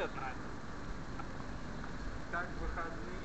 лет ранее. Так выходные.